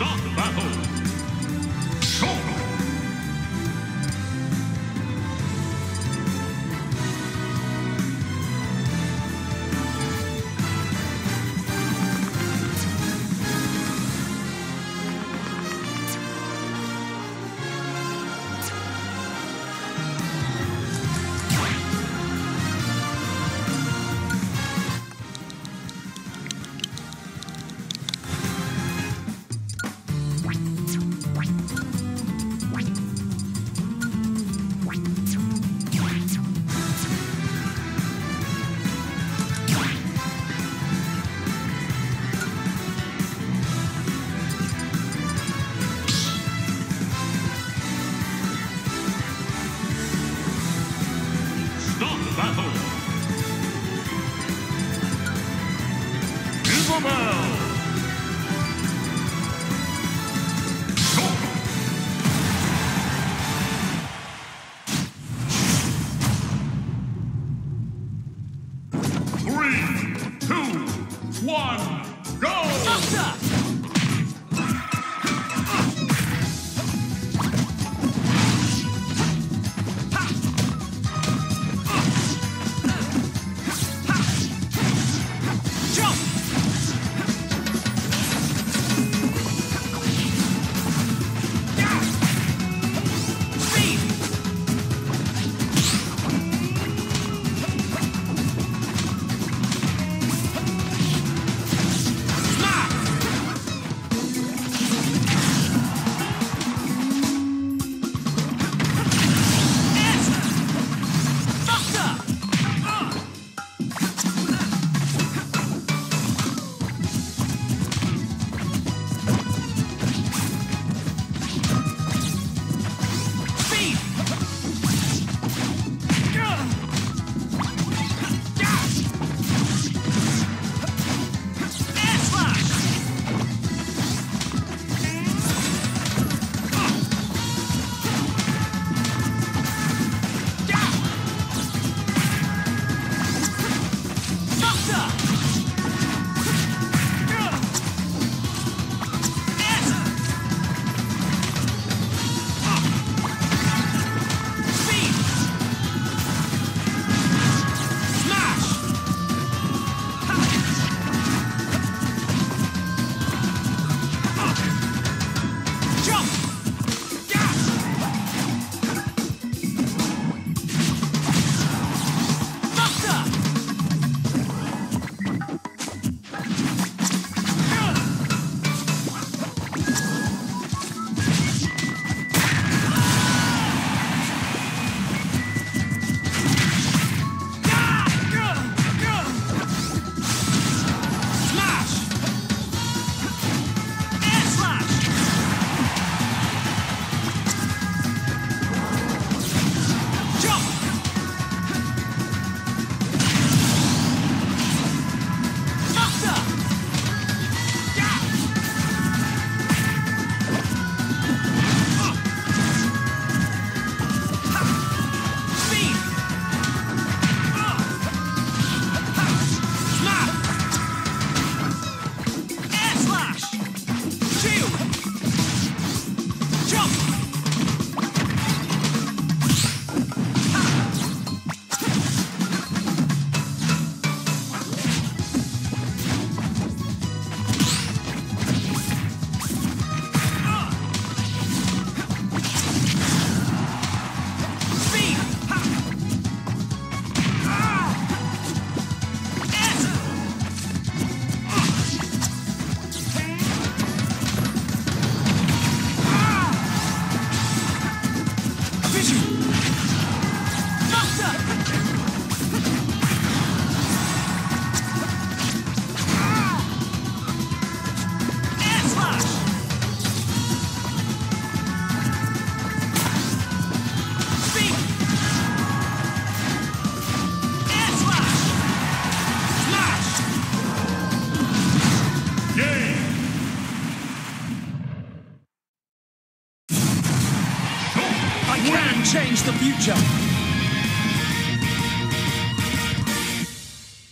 not battle. Superman. Change future.